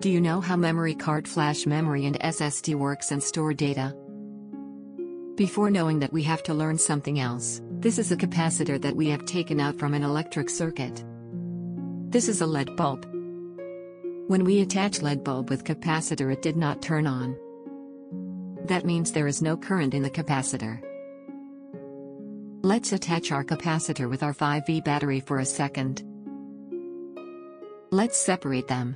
Do you know how memory card flash memory and SSD works and store data? Before knowing that we have to learn something else, this is a capacitor that we have taken out from an electric circuit. This is a LED bulb. When we attach LED bulb with capacitor it did not turn on. That means there is no current in the capacitor. Let's attach our capacitor with our 5V battery for a second. Let's separate them.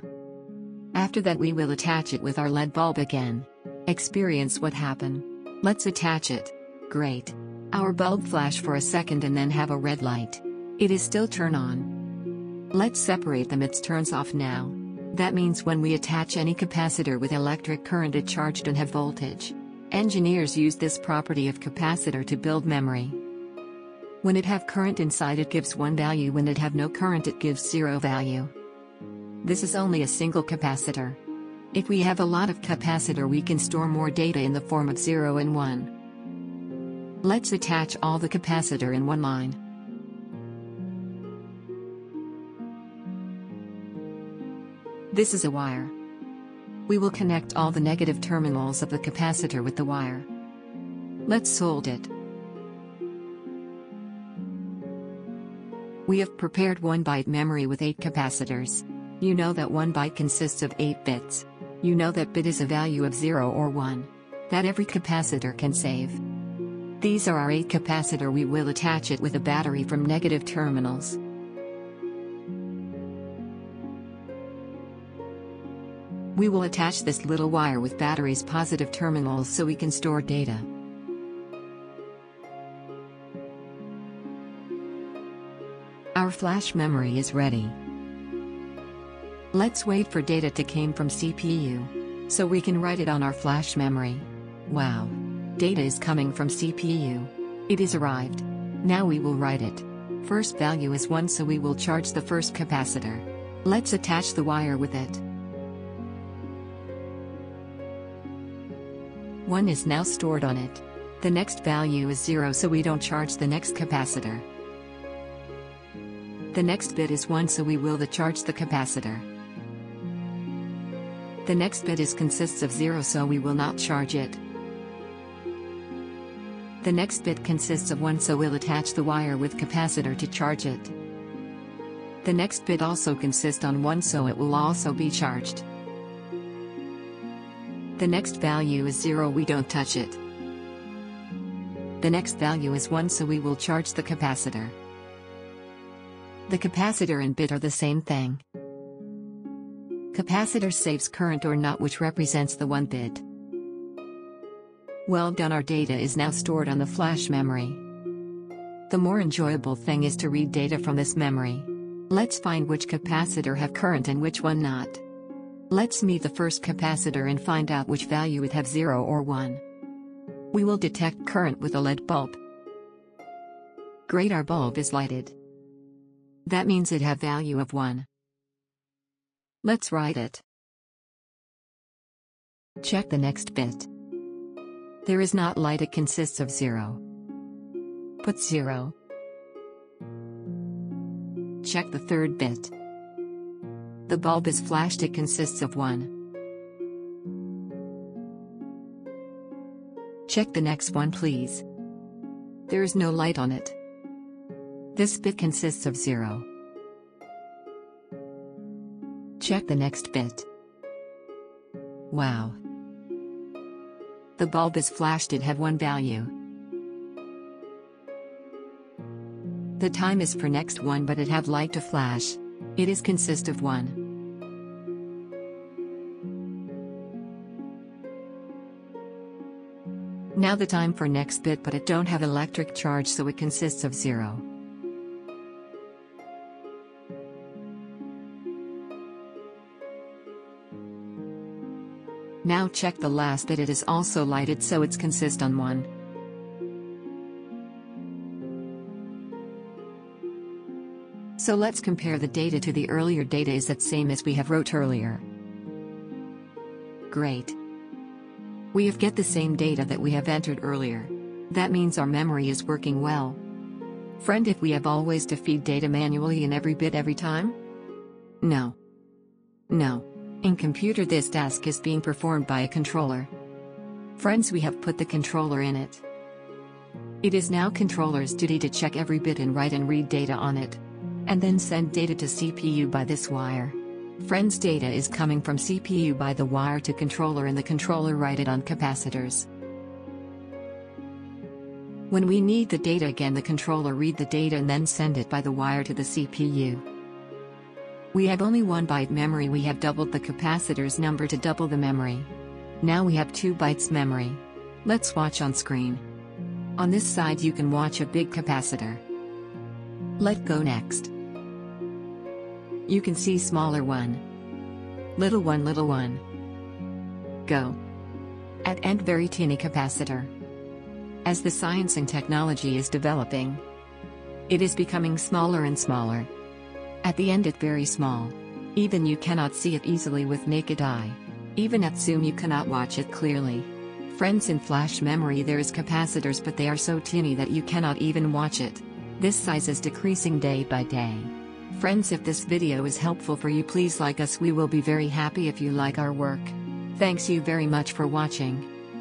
After that we will attach it with our LED bulb again. Experience what happened. Let's attach it. Great. Our bulb flash for a second and then have a red light. It is still turn on. Let's separate them it turns off now. That means when we attach any capacitor with electric current it charged and have voltage. Engineers use this property of capacitor to build memory. When it have current inside it gives 1 value when it have no current it gives 0 value. This is only a single capacitor. If we have a lot of capacitor we can store more data in the form of 0 and 1. Let's attach all the capacitor in one line. This is a wire. We will connect all the negative terminals of the capacitor with the wire. Let's solder it. We have prepared 1 byte memory with 8 capacitors. You know that 1 byte consists of 8 bits. You know that bit is a value of 0 or 1. That every capacitor can save. These are our 8 capacitor we will attach it with a battery from negative terminals. We will attach this little wire with battery's positive terminals so we can store data. Our flash memory is ready. Let's wait for data to came from CPU. So we can write it on our flash memory. Wow. Data is coming from CPU. It is arrived. Now we will write it. First value is 1 so we will charge the first capacitor. Let's attach the wire with it. 1 is now stored on it. The next value is 0 so we don't charge the next capacitor. The next bit is 1 so we will the charge the capacitor. The next bit is consists of 0 so we will not charge it. The next bit consists of 1 so we'll attach the wire with capacitor to charge it. The next bit also consists on 1 so it will also be charged. The next value is 0 we don't touch it. The next value is 1 so we will charge the capacitor. The capacitor and bit are the same thing. Capacitor saves current or not which represents the 1 bit. Well done our data is now stored on the flash memory. The more enjoyable thing is to read data from this memory. Let's find which capacitor have current and which one not. Let's meet the first capacitor and find out which value it have 0 or 1. We will detect current with a LED bulb. Great our bulb is lighted. That means it have value of 1. Let's write it. Check the next bit. There is not light it consists of 0. Put 0. Check the third bit. The bulb is flashed it consists of 1. Check the next one please. There is no light on it. This bit consists of 0. Check the next bit. Wow. The bulb is flashed it have one value. The time is for next one but it have light to flash. It is consist of 1. Now the time for next bit but it don't have electric charge so it consists of 0. Now check the last bit it is also lighted so it's consist on 1. So let's compare the data to the earlier data is that same as we have wrote earlier. Great. We have get the same data that we have entered earlier. That means our memory is working well. Friend if we have always to feed data manually in every bit every time? No. No. In computer this task is being performed by a controller. Friends we have put the controller in it. It is now controller's duty to check every bit and write and read data on it. And then send data to CPU by this wire. Friends data is coming from CPU by the wire to controller and the controller write it on capacitors. When we need the data again the controller read the data and then send it by the wire to the CPU. We have only 1 byte memory we have doubled the capacitor's number to double the memory. Now we have 2 bytes memory. Let's watch on screen. On this side you can watch a big capacitor. Let go next. You can see smaller one. Little one little one. Go. At end very teeny capacitor. As the science and technology is developing, it is becoming smaller and smaller. At the end it very small. Even you cannot see it easily with naked eye. Even at zoom you cannot watch it clearly. Friends in flash memory there is capacitors but they are so teeny that you cannot even watch it. This size is decreasing day by day. Friends if this video is helpful for you please like us we will be very happy if you like our work. Thanks you very much for watching.